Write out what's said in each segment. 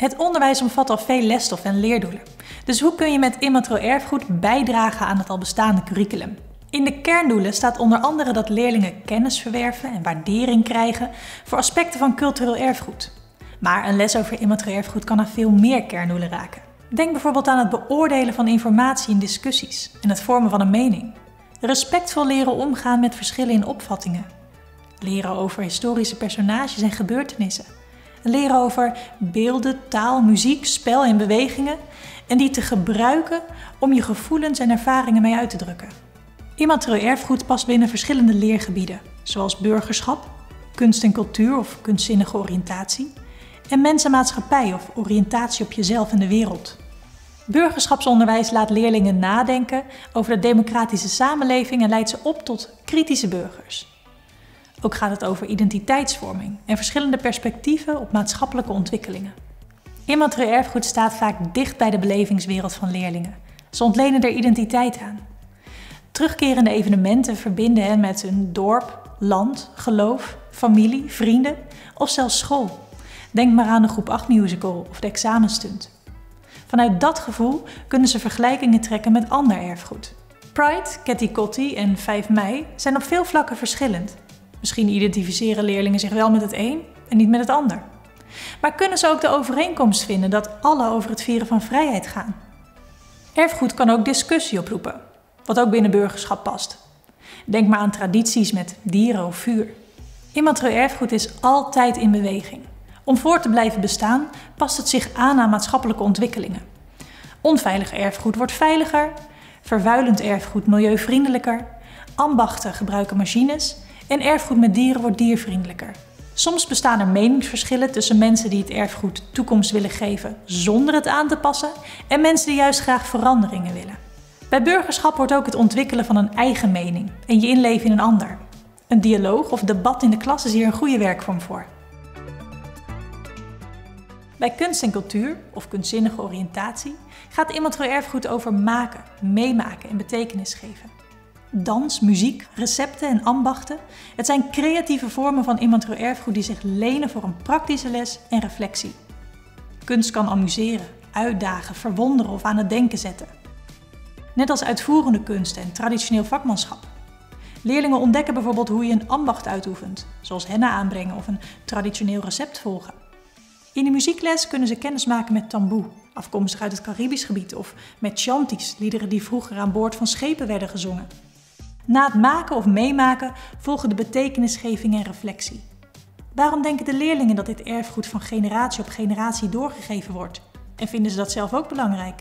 Het onderwijs omvat al veel lesstof en leerdoelen. Dus hoe kun je met immaterieel erfgoed bijdragen aan het al bestaande curriculum? In de kerndoelen staat onder andere dat leerlingen kennis verwerven en waardering krijgen voor aspecten van cultureel erfgoed. Maar een les over immaterieel erfgoed kan naar veel meer kerndoelen raken. Denk bijvoorbeeld aan het beoordelen van informatie in discussies en het vormen van een mening. Respectvol leren omgaan met verschillen in opvattingen. Leren over historische personages en gebeurtenissen. Leren over beelden, taal, muziek, spel en bewegingen. En die te gebruiken om je gevoelens en ervaringen mee uit te drukken. Immaterieel erfgoed past binnen verschillende leergebieden, zoals burgerschap, kunst en cultuur of kunstzinnige oriëntatie, en mens en maatschappij of oriëntatie op jezelf en de wereld. Burgerschapsonderwijs laat leerlingen nadenken over de democratische samenleving en leidt ze op tot kritische burgers. Ook gaat het over identiteitsvorming en verschillende perspectieven op maatschappelijke ontwikkelingen. Immaterieel erfgoed staat vaak dicht bij de belevingswereld van leerlingen. Ze ontlenen er identiteit aan. Terugkerende evenementen verbinden hen met hun dorp, land, geloof, familie, vrienden of zelfs school. Denk maar aan de groep 8 musical of de examenstunt. Vanuit dat gevoel kunnen ze vergelijkingen trekken met ander erfgoed. Pride, Catty Kotti en 5 mei zijn op veel vlakken verschillend. Misschien identificeren leerlingen zich wel met het een en niet met het ander. Maar kunnen ze ook de overeenkomst vinden dat alle over het vieren van vrijheid gaan? Erfgoed kan ook discussie oproepen, wat ook binnen burgerschap past. Denk maar aan tradities met dieren of vuur. Immaterieel erfgoed is altijd in beweging. Om voor te blijven bestaan past het zich aan aan maatschappelijke ontwikkelingen. Onveilig erfgoed wordt veiliger, vervuilend erfgoed milieuvriendelijker, ambachten gebruiken machines en erfgoed met dieren wordt diervriendelijker. Soms bestaan er meningsverschillen tussen mensen die het erfgoed toekomst willen geven zonder het aan te passen en mensen die juist graag veranderingen willen. Bij burgerschap wordt ook het ontwikkelen van een eigen mening en je inleven in een ander. Een dialoog of debat in de klas is hier een goede werkvorm voor. Bij kunst en cultuur, of kunstzinnige oriëntatie, gaat immaterieel erfgoed over maken, meemaken en betekenis geven. Dans, muziek, recepten en ambachten, het zijn creatieve vormen van immaterieel erfgoed die zich lenen voor een praktische les en reflectie. Kunst kan amuseren, uitdagen, verwonderen of aan het denken zetten. Net als uitvoerende kunsten en traditioneel vakmanschap. Leerlingen ontdekken bijvoorbeeld hoe je een ambacht uitoefent, zoals henna aanbrengen of een traditioneel recept volgen. In de muziekles kunnen ze kennis maken met tamboe, afkomstig uit het Caribisch gebied, of met chanties, liederen die vroeger aan boord van schepen werden gezongen. Na het maken of meemaken volgen de betekenisgeving en reflectie. Waarom denken de leerlingen dat dit erfgoed van generatie op generatie doorgegeven wordt? En vinden ze dat zelf ook belangrijk?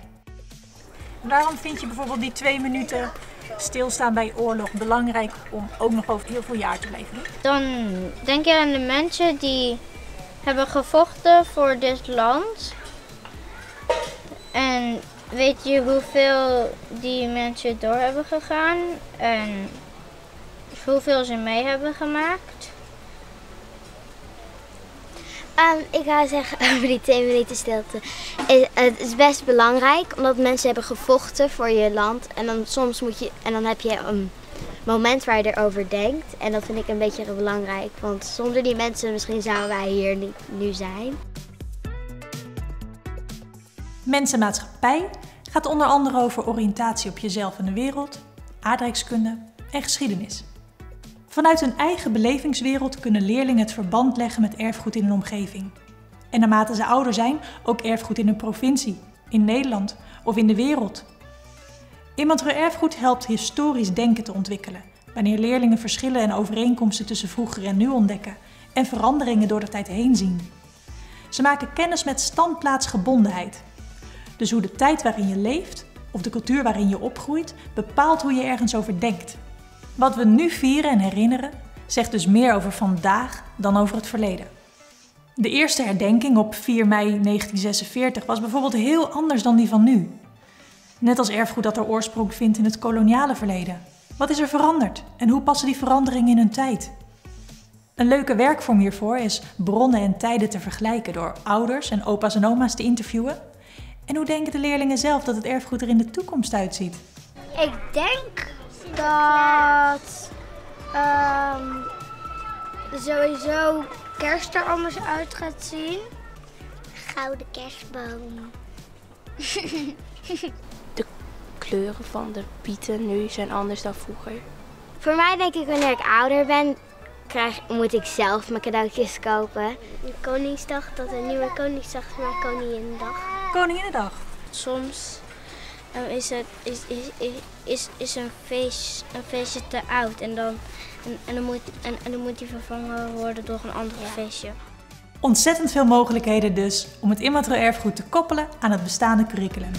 Waarom vind je bijvoorbeeld die twee minuten stilstaan bij oorlog belangrijk om ook nog over heel veel jaar te blijven doen? Dan denk je aan de mensen die hebben gevochten voor dit land. En weet je hoeveel die mensen door hebben gegaan en hoeveel ze mee hebben gemaakt? Um, ik ga zeggen over die twee minuten stilte. Het is best belangrijk, omdat mensen hebben gevochten voor je land. En dan soms moet je, en dan heb je een moment waar je erover denkt. En dat vind ik een beetje belangrijk, want zonder die mensen misschien zouden wij hier niet nu zijn. Mensenmaatschappij gaat onder andere over oriëntatie op jezelf en de wereld, aardrijkskunde en geschiedenis. Vanuit hun eigen belevingswereld kunnen leerlingen het verband leggen met erfgoed in hun omgeving. En naarmate ze ouder zijn, ook erfgoed in hun provincie, in Nederland of in de wereld. Immaterieel erfgoed helpt historisch denken te ontwikkelen, wanneer leerlingen verschillen en overeenkomsten tussen vroeger en nu ontdekken en veranderingen door de tijd heen zien. Ze maken kennis met standplaatsgebondenheid. Dus hoe de tijd waarin je leeft of de cultuur waarin je opgroeit bepaalt hoe je ergens over denkt. Wat we nu vieren en herinneren zegt dus meer over vandaag dan over het verleden. De eerste herdenking op 4 mei 1946 was bijvoorbeeld heel anders dan die van nu. Net als erfgoed dat er oorsprong vindt in het koloniale verleden. Wat is er veranderd en hoe passen die veranderingen in hun tijd? Een leuke werkvorm hiervoor is bronnen en tijden te vergelijken door ouders en opa's en oma's te interviewen. En hoe denken de leerlingen zelf dat het erfgoed er in de toekomst uitziet? Ik denk dat um, sowieso kerst er anders uit gaat zien. oude kerstboom. De kleuren van de pieten nu zijn anders dan vroeger. Voor mij denk ik wanneer ik ouder ben, krijg, moet ik zelf mijn cadeautjes kopen. Koningsdag, dat een nieuwe Koningsdag is maar Koninginnedag. Koninginnedag. Soms is, het, is, is, is, is, is een, feest, een feestje te oud en dan, en, en, dan moet, en, en dan moet die vervangen worden door een ander feestje. Ontzettend veel mogelijkheden dus om het immaterieel erfgoed te koppelen aan het bestaande curriculum.